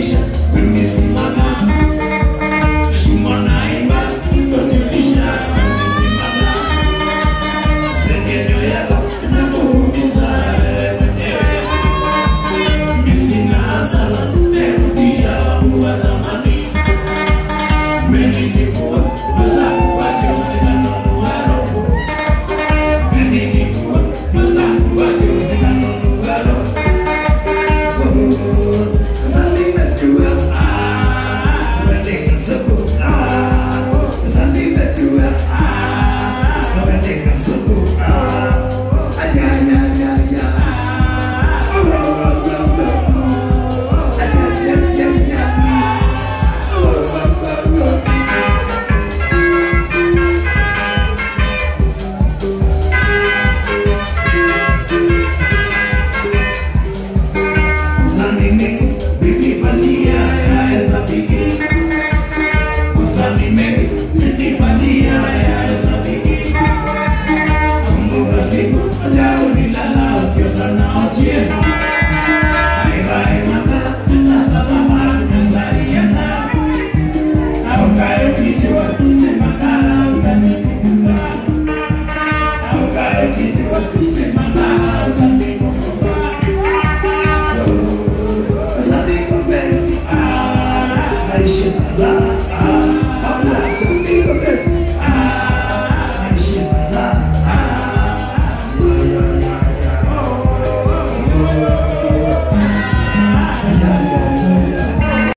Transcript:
decision will miss you. I'm not love, you're.